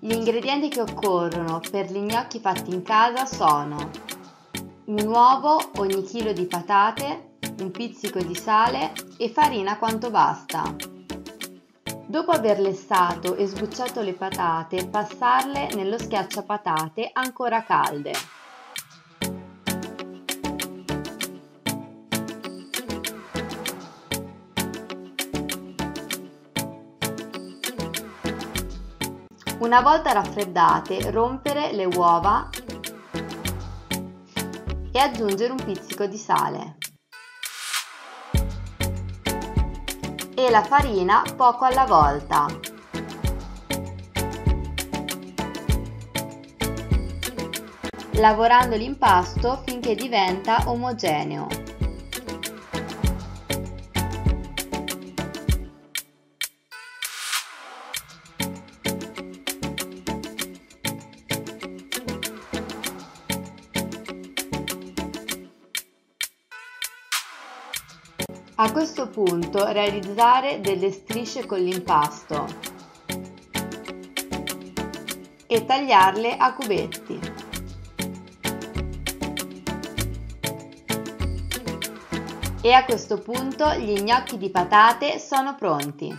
Gli ingredienti che occorrono per gli gnocchi fatti in casa sono un uovo ogni chilo di patate, un pizzico di sale e farina quanto basta. Dopo aver lessato e sbucciato le patate, passarle nello schiacciapatate ancora calde. Una volta raffreddate, rompere le uova e aggiungere un pizzico di sale. E la farina poco alla volta. Lavorando l'impasto finché diventa omogeneo. A questo punto realizzare delle strisce con l'impasto e tagliarle a cubetti. E a questo punto gli gnocchi di patate sono pronti.